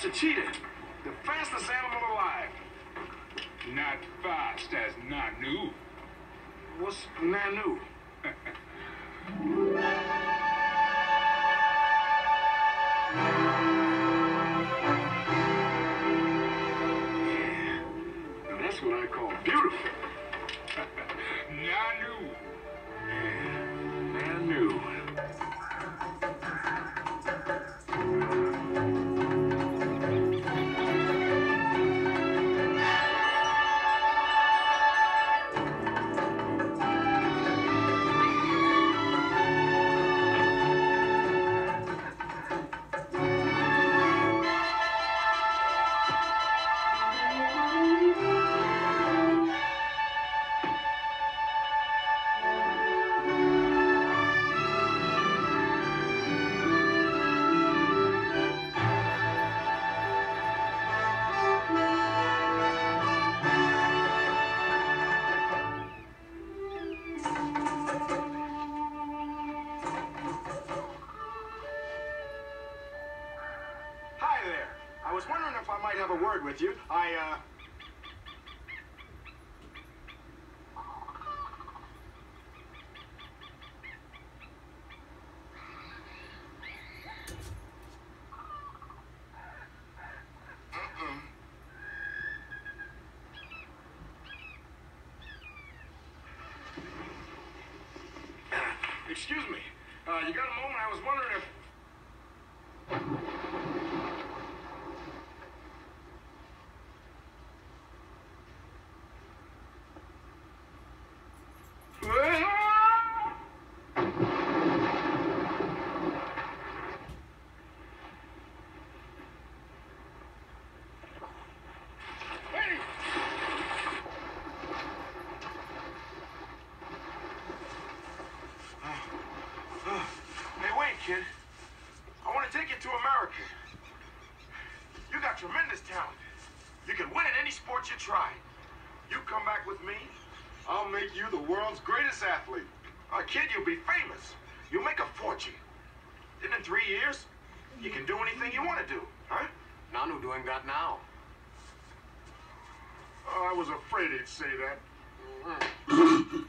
That's a cheetah. The fastest animal alive. Not fast as Nanu. What's Nanu? yeah. That's what I call beautiful. Nanu. Yeah. I was wondering if I might have a word with you. I, uh... Uh, Excuse me. Uh, you got a moment? I was wondering if... kid. I want to take you to America. You got tremendous talent. You can win in any sport you try. You come back with me, I'll make you the world's greatest athlete. Uh, kid, you'll be famous. You'll make a fortune. Then in three years, you can do anything you want to do, huh? Nanu doing that now. Oh, I was afraid he'd say that.